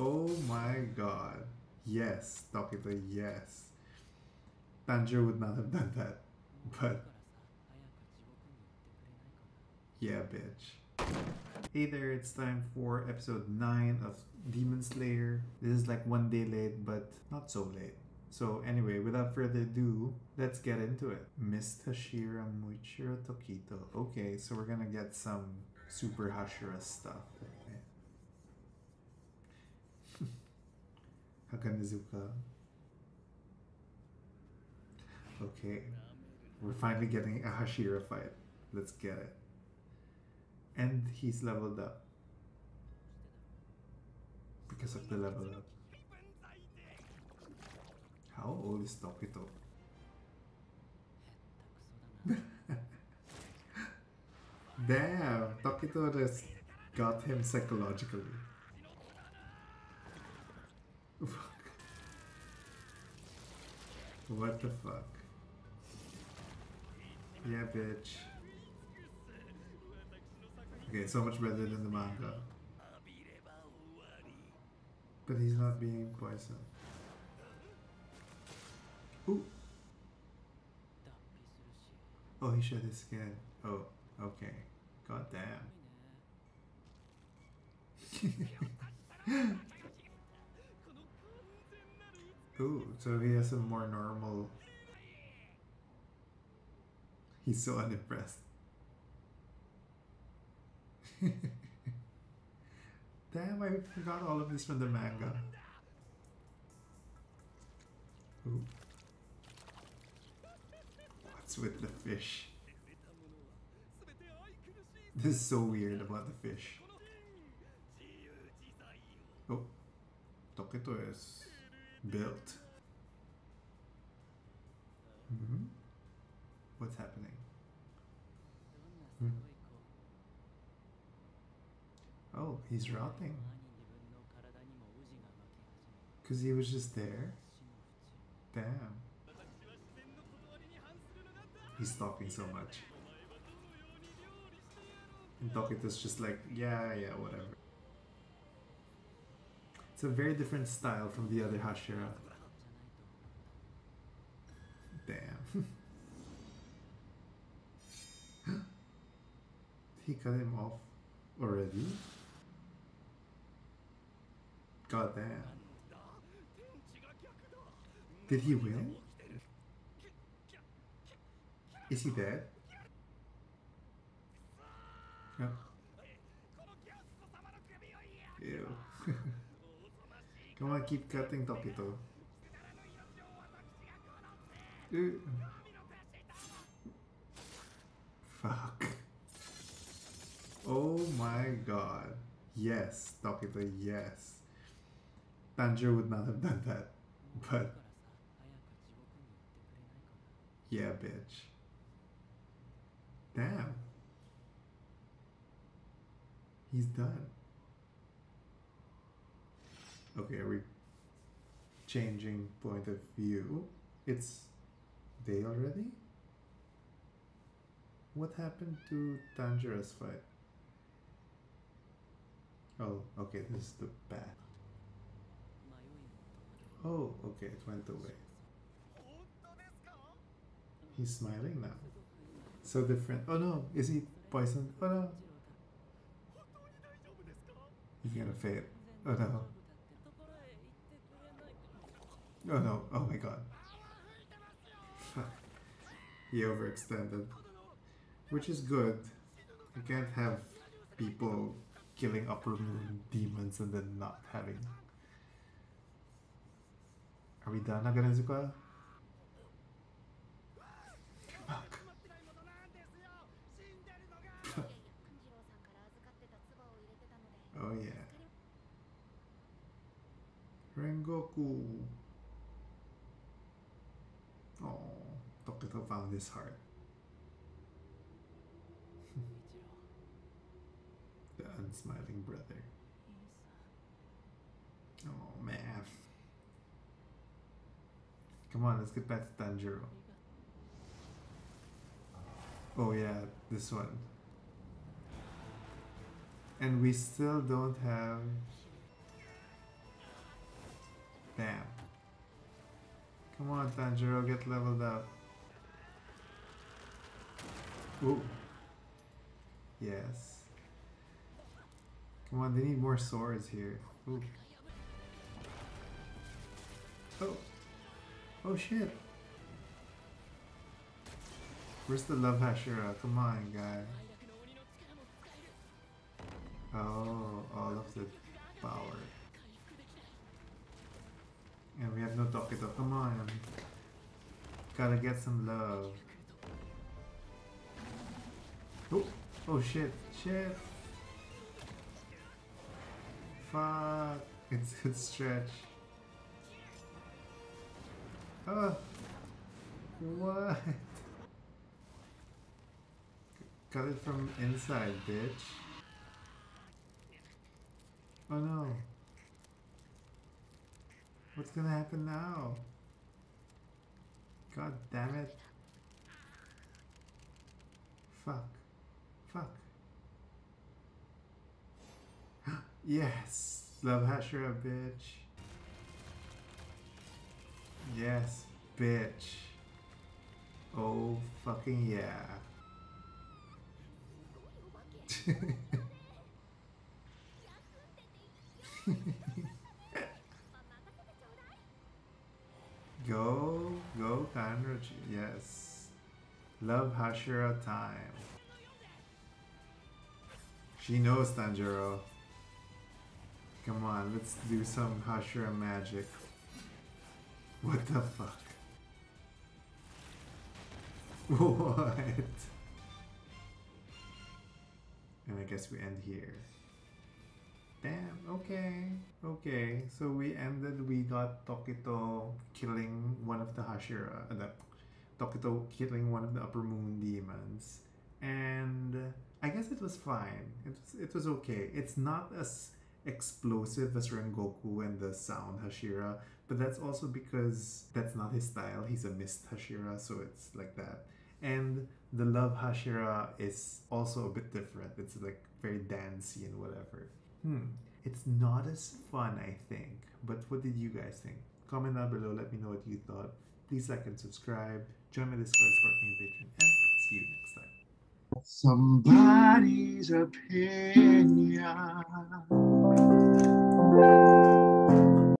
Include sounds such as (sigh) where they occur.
Oh my god. Yes, Tokito, yes. Tanjiro would not have done that. But yeah, bitch. Hey there, it's time for episode 9 of Demon Slayer. This is like one day late, but not so late. So anyway, without further ado, let's get into it. Mist Hashira Muichiro Tokito. Okay, so we're gonna get some Super Hashira stuff. Haganezuka. Okay, we're finally getting a Hashira fight. Let's get it. And he's leveled up. Because of the level up. How old is Tokito? (laughs) Damn, Tokito just got him psychologically. Fuck. What the fuck? Yeah, bitch. Okay, so much better than the manga. But he's not being poisoned. Ooh. Oh, he shed his skin. Oh, okay. God damn. (laughs) Ooh, so he has a more normal. He's so unimpressed. (laughs) Damn, I forgot all of this from the manga. Ooh. What's with the fish? This is so weird about the fish. Oh, Tokito is built. Mm -hmm. What's happening? Hmm. Oh, he's rotting. Because he was just there? Damn. He's talking so much. And Tokito's just like, yeah, yeah, whatever. It's a very different style from the other Hashira. Damn. (gasps) he cut him off already? God damn. Did he win? Is he dead? No. (laughs) Ew. (laughs) Come on, keep cutting Tokito. Fuck. Oh my god. Yes, Tokito, yes. Tanjiro would not have done that. But... Yeah, bitch. Damn. He's done. Okay, are we changing point of view? It's day already? What happened to Tanjiro's fight? Oh, okay, this is the bat. Oh, okay, it went away. He's smiling now. So different. Oh no, is he poisoned? Oh no. He's gonna fail. Oh no. Oh no, oh my god. he overextended. Which is good. You can't have people killing upper moon demons and then not having. Are we done, Haganezuka? Fuck. (laughs) oh yeah. Rengoku. Oh, Found his heart. the unsmiling brother. Oh man. Come on, let's get back to Tanjiro. Oh yeah, this one. And we still don't have Damn. Come on, Tanjiro, get leveled up. Ooh. Yes. Come on, they need more swords here. Ooh. Oh. Oh shit. Where's the love Hashira? Come on, guy. Oh, all of the power. And we have no Tokito. Come on. Gotta get some love. Oh, oh shit, shit. Fuck. It's (laughs) a stretch. Oh. What? (laughs) Cut it from inside, bitch. Oh no. What's gonna happen now? God damn it. Fuck. Fuck. (gasps) yes! Love Hashira, bitch. Yes, bitch. Oh, fucking yeah. (laughs) go, go, Kanroji. Yes. Love Hashira time. She knows Tanjiro. Come on, let's do some Hashira magic. What the fuck? (laughs) What? And I guess we end here. Damn, okay, okay. So we ended, we got Tokito killing one of the Hashira, uh, the Tokito killing one of the Upper Moon demons. And I guess it was fine. It was, it was okay. It's not as explosive as Rengoku and the sound Hashira, but that's also because that's not his style. He's a mist Hashira, so it's like that. And the Love Hashira is also a bit different. It's like very dancey and whatever. Hmm. It's not as fun, I think. But what did you guys think? Comment down below. Let me know what you thought. Please like and subscribe. Join my Discord, support me on Patreon, and see you next time. Somebody's opinion.